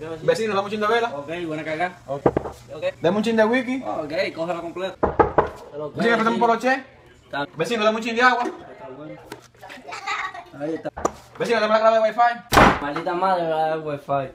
Ok, vecino. Dame un chin de vela. Ok, buena cagada. Ok. Ok. Dame un chin de wiki. Ok, cógela completa. Vecino, préstame un poloche. Vecino, dame un chin de agua. está bueno. Ahí está. Vecino, dame la clave de wifi. Maldita madre la del wifi.